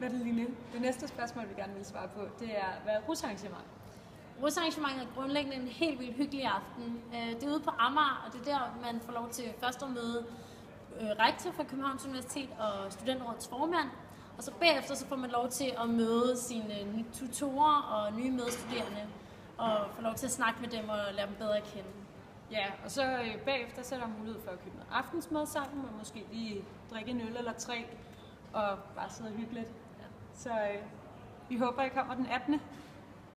Madeline, det næste spørgsmål, vi gerne vil svare på, det er, hvad er rusarrangement? Rusarrangementet er grundlæggende en helt vildt hyggelig aften. Øh, Det er ude på Amager, og det er der, man får lov til først at møde øh, rektor fra Københavns Universitet og studenterrådets formand. Og så bagefter så får man lov til at møde sine tutorer og nye medstuderende, og få lov til at snakke med dem og lære dem bedre at kende. Ja, og så øh, bagefter så er der mulighed for at købe noget aftensmad sammen, og måske lige drikke en øl eller tre, og bare sidde hyggeligt. Så øh, vi håber, I kommer den 18.